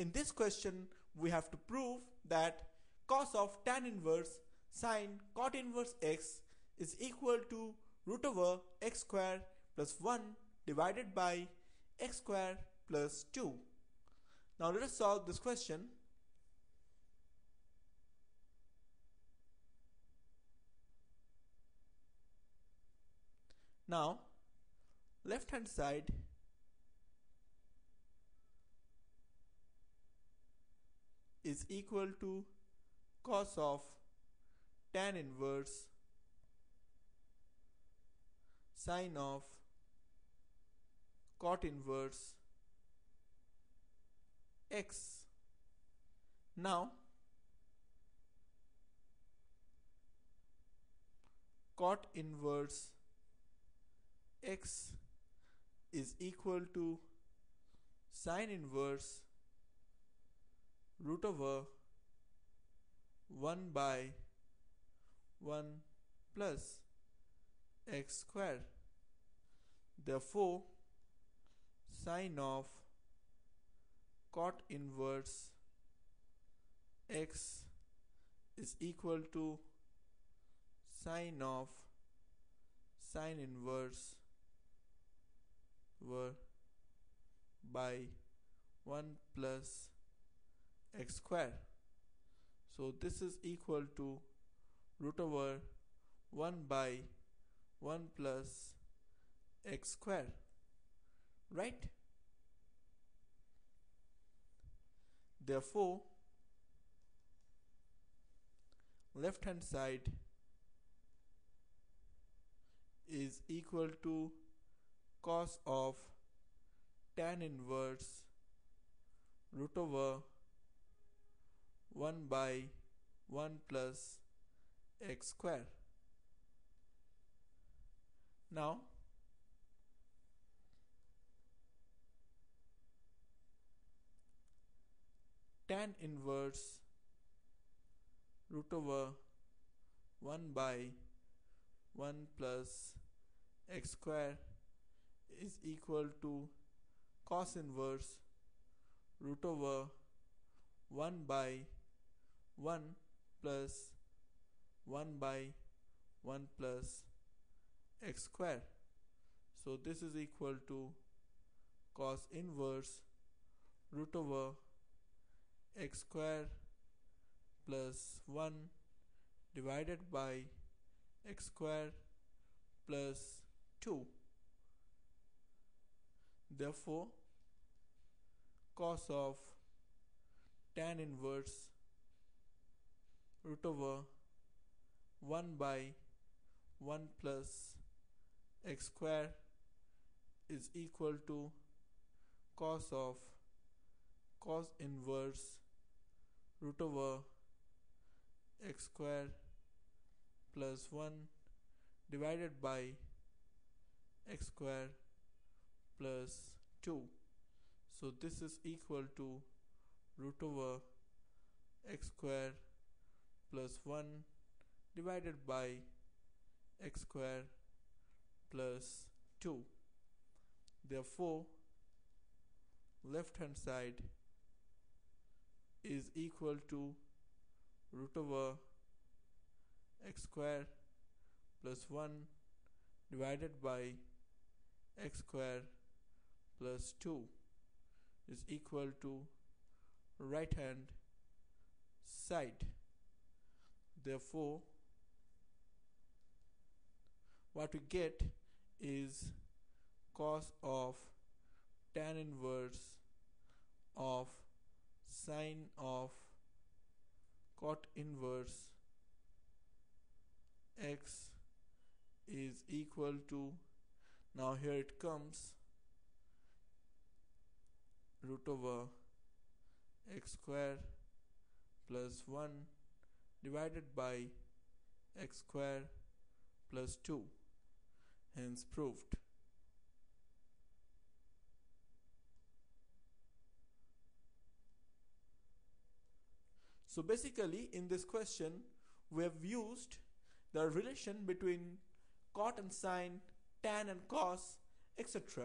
In this question, we have to prove that cos of tan inverse sine cot inverse x is equal to root over x square plus 1 divided by x square plus 2. Now let us solve this question. Now left hand side is equal to cos of tan inverse sine of cot inverse x. Now cot inverse x is equal to sine inverse root over 1 by 1 plus x square. Therefore, sine of cot inverse x is equal to sine of sine inverse were by 1 plus x square. So this is equal to root over 1 by 1 plus x square. Right? Therefore, left hand side is equal to cos of tan inverse root over 1 by 1 plus x square. Now, tan inverse root over 1 by 1 plus x square is equal to cos inverse root over 1 by 1 plus 1 by 1 plus x square. So this is equal to cos inverse root over x square plus 1 divided by x square plus 2. Therefore, cos of tan inverse root over 1 by 1 plus x square is equal to cos of cos inverse root over x square plus 1 divided by x square plus 2 so this is equal to root over x square plus 1 divided by x square plus 2 therefore left hand side is equal to root over x square plus 1 divided by x square plus 2 is equal to right hand side. Therefore, what we get is cos of tan inverse of sine of cot inverse x is equal to now here it comes root over x square plus 1 divided by x square plus 2 hence proved. So basically in this question we have used the relation between cot and sine, tan and cos, etc.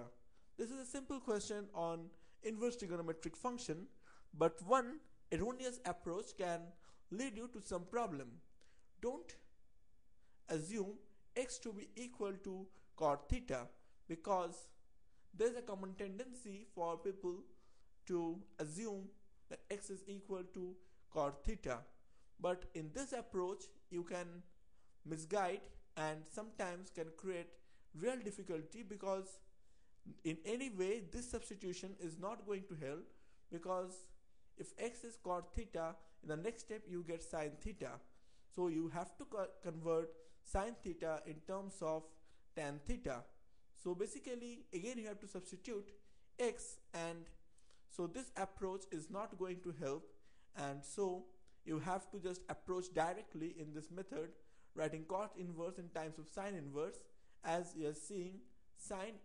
This is a simple question on inverse trigonometric function but one erroneous approach can lead you to some problem. Don't assume x to be equal to cot theta because there's a common tendency for people to assume that x is equal to cot theta but in this approach you can misguide and sometimes can create real difficulty because in any way this substitution is not going to help because if x is cot theta in the next step you get sine theta. So you have to co convert sine theta in terms of tan theta. So basically again you have to substitute x and so this approach is not going to help. And so you have to just approach directly in this method writing cot inverse in times of sine inverse. As you are seeing sine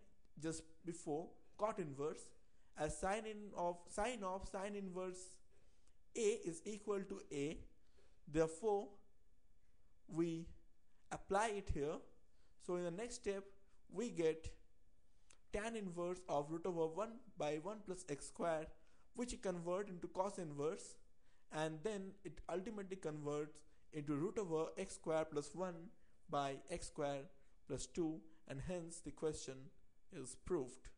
just before cot inverse as sine in of sine of sine inverse a is equal to a therefore we apply it here so in the next step we get tan inverse of root over 1 by 1 plus x square which convert into cos inverse and then it ultimately converts into root over x square plus 1 by x square plus 2 and hence the question is proved.